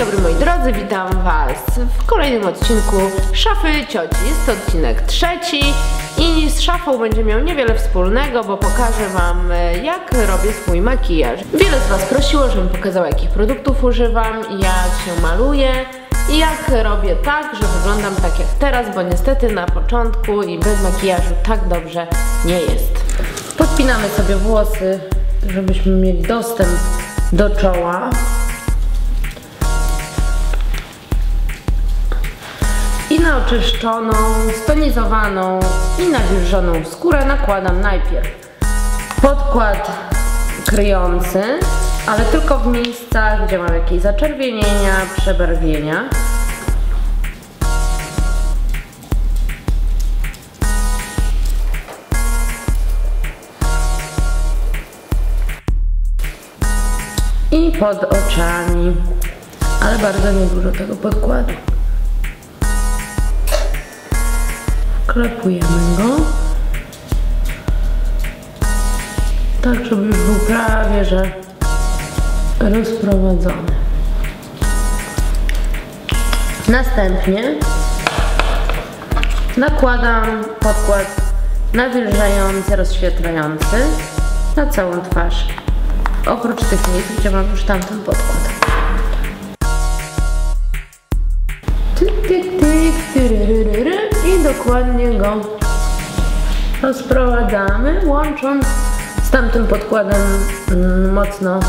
dobry moi drodzy, witam was w kolejnym odcinku Szafy Cioci. Jest to odcinek trzeci i z szafą będzie miał niewiele wspólnego, bo pokażę wam e, jak robię swój makijaż. Wiele z was prosiło, żebym pokazała jakich produktów używam, jak się maluję i jak robię tak, że wyglądam tak jak teraz, bo niestety na początku i bez makijażu tak dobrze nie jest. Podpinamy sobie włosy, żebyśmy mieli dostęp do czoła. Na oczyszczoną, stonizowaną i nawilżoną skórę nakładam najpierw podkład kryjący, ale tylko w miejscach, gdzie mam jakieś zaczerwienienia, przebarwienia. I pod oczami, ale bardzo niedużo tego podkładu. Klepujemy go. Tak, żeby był prawie, że rozprowadzony. Następnie nakładam podkład nawilżający, rozświetlający na całą twarz. Oprócz tych miejsc, gdzie mam już tamten podkład. Tyk, tyk, tyk, dokładnie go rozprowadzamy, łącząc z tamtym podkładem mm, mocno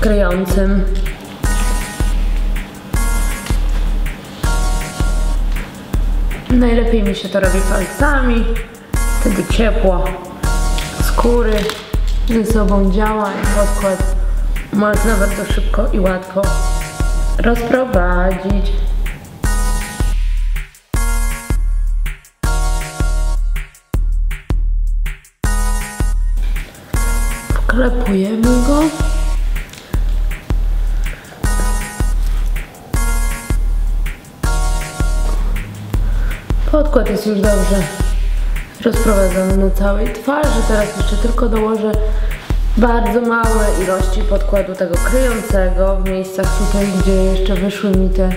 kryjącym. Najlepiej mi się to robi palcami, wtedy ciepło skóry ze sobą działa i podkład można bardzo szybko i łatwo rozprowadzić. Wklepujemy go. Podkład jest już dobrze rozprowadzony na całej twarzy. Teraz jeszcze tylko dołożę bardzo małe ilości podkładu tego kryjącego w miejscach tutaj, gdzie jeszcze wyszły mi te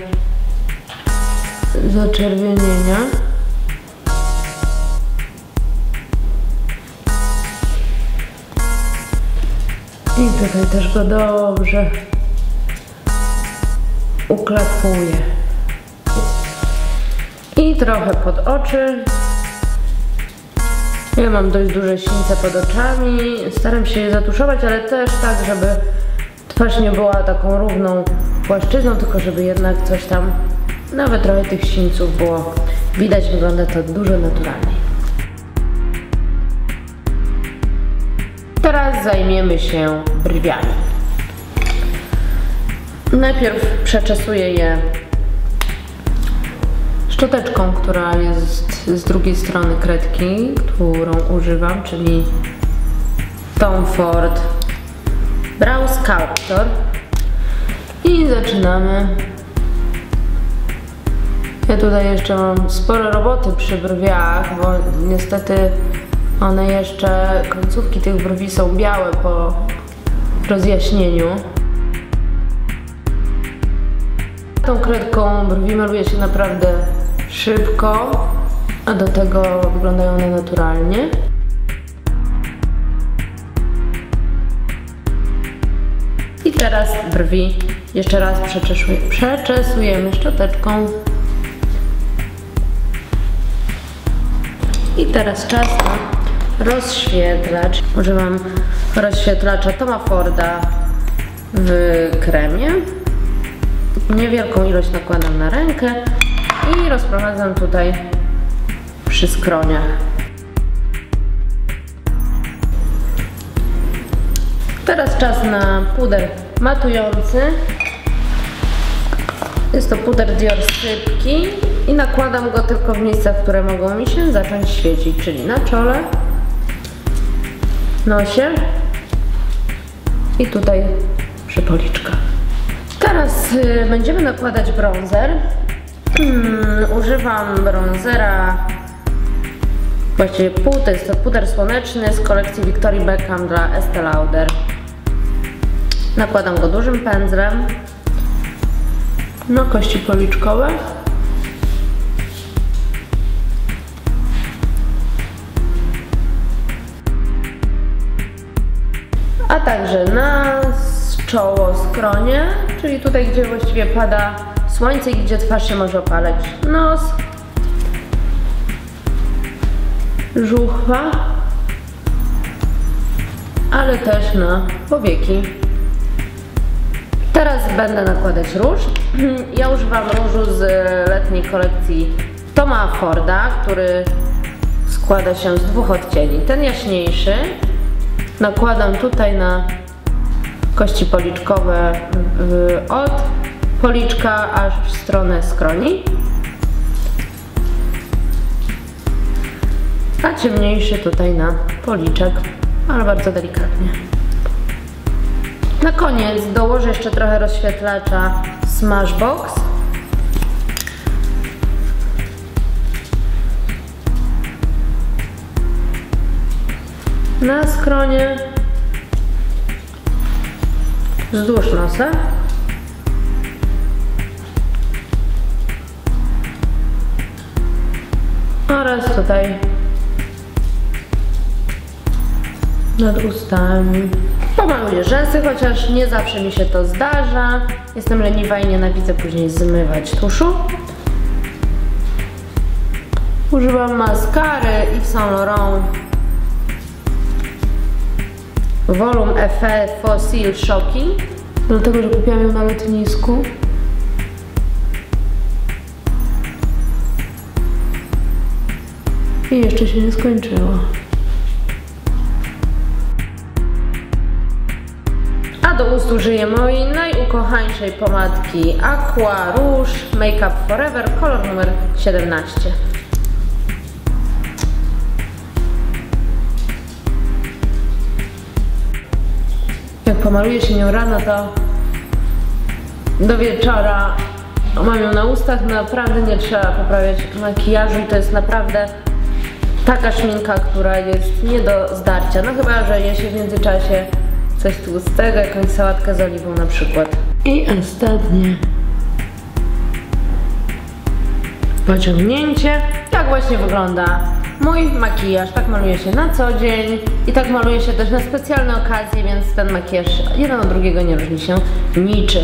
zaczerwienienia. I tutaj też go dobrze uklapuję. I trochę pod oczy. Ja mam dość duże sińce pod oczami. Staram się je zatuszować, ale też tak, żeby twarz nie była taką równą płaszczyzną, tylko żeby jednak coś tam, nawet trochę tych sińców było widać. Wygląda to dużo naturalniej. Teraz zajmiemy się brwiami. Najpierw przeczesuję je szczoteczką, która jest z drugiej strony kredki, którą używam, czyli Tom Ford Brow Sculptor. I zaczynamy. Ja tutaj jeszcze mam sporo roboty przy brwiach, bo niestety one jeszcze, końcówki tych brwi są białe po rozjaśnieniu. Tą kredką brwi maluje się naprawdę szybko, a do tego wyglądają one naturalnie. I teraz brwi jeszcze raz przeczesujemy szczoteczką. I teraz czas na rozświetlacz. Używam rozświetlacza Toma Forda w kremie. Niewielką ilość nakładam na rękę i rozprowadzam tutaj przy skroniach. Teraz czas na puder matujący. Jest to puder Dior Sypki i nakładam go tylko w miejscach, które mogą mi się zacząć świecić, czyli na czole, nosie i tutaj przy policzkach. Teraz y, będziemy nakładać bronzer. Hmm, używam bronzera właściwie pół, to jest to puder słoneczny z kolekcji Victoria Beckham dla Estee Lauder. Nakładam go dużym pędzlem na kości policzkowe. A także na czoło, skronie, czyli tutaj, gdzie właściwie pada słońce i gdzie twarz się może opalać. Nos, żuchwa, ale też na powieki. Teraz będę nakładać róż. Ja używam różu z letniej kolekcji Toma Forda, który składa się z dwóch odcieni. Ten jaśniejszy nakładam tutaj na kości policzkowe od policzka aż w stronę skroni. A ciemniejszy tutaj na policzek, ale bardzo delikatnie. Na koniec dołożę jeszcze trochę rozświetlacza Smashbox. Na skronie wzdłuż nosa. Oraz tutaj nad ustami. Pomaluję rzęsy, chociaż nie zawsze mi się to zdarza. Jestem leniwa i nienawidzę później zmywać tuszu. Używam maskary Yves Saint Laurent Volume Effet Fossil Shocking. Dlatego, że kupiłam ją na lotnisku. I jeszcze się nie skończyło. A do ust użyję mojej najukochańszej pomadki Aqua Rouge Make Up Forever, kolor numer 17. Jak pomaluję się nią rano, to do wieczora mam ją na ustach, naprawdę nie trzeba poprawiać makijażu i to jest naprawdę taka szminka, która jest nie do zdarcia. No chyba, że je się w międzyczasie coś tłustego, jakąś sałatkę z oliwą na przykład. I ostatnie pociągnięcie. Tak właśnie wygląda mój makijaż. Tak maluje się na co dzień i tak maluje się też na specjalne okazje, więc ten makijaż jeden od drugiego nie różni się niczym.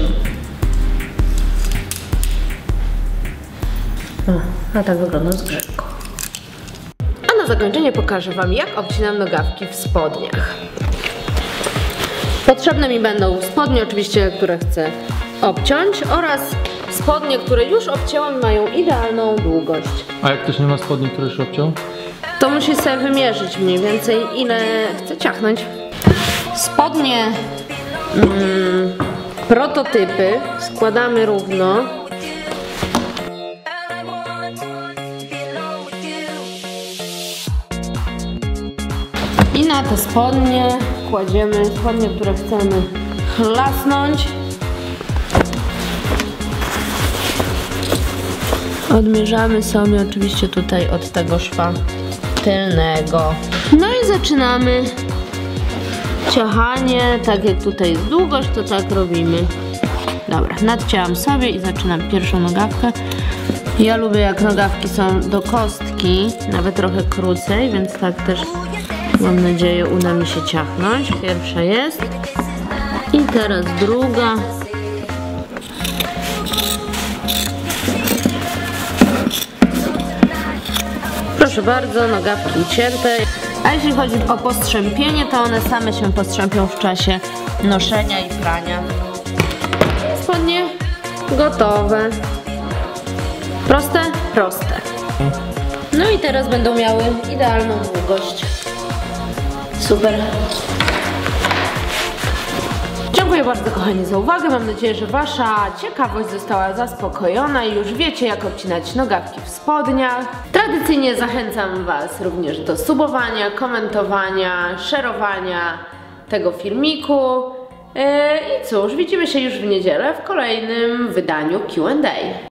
O, a tak wygląda z grzybką. A na zakończenie pokażę Wam, jak obcinam nogawki w spodniach. Potrzebne mi będą spodnie, oczywiście, które chcę obciąć oraz spodnie, które już obcięłam mają idealną długość. A jak ktoś nie ma spodni, które już obciął? To musi sobie wymierzyć mniej więcej ile chce ciachnąć. Spodnie mm, prototypy składamy równo. I na te spodnie kładziemy spodnie, które chcemy chlasnąć. Odmierzamy sobie oczywiście tutaj od tego szwa tylnego. No i zaczynamy ciachanie, tak jak tutaj jest długość, to tak robimy. Dobra, nadcięłam sobie i zaczynam pierwszą nogawkę. Ja lubię jak nogawki są do kostki, nawet trochę krócej, więc tak też mam nadzieję uda mi się ciachnąć. Pierwsza jest. I teraz druga. Proszę bardzo, nogawki ucięte. A jeśli chodzi o postrzępienie, to one same się postrzępią w czasie noszenia i prania. Spodnie gotowe. Proste? Proste. No i teraz będą miały idealną długość. Super. Dziękuję bardzo kochani za uwagę. Mam nadzieję, że Wasza ciekawość została zaspokojona i już wiecie jak obcinać nogawki w spodniach. Tradycyjnie zachęcam Was również do subowania, komentowania, szerowania tego filmiku. Yy, I cóż, widzimy się już w niedzielę w kolejnym wydaniu Q&A.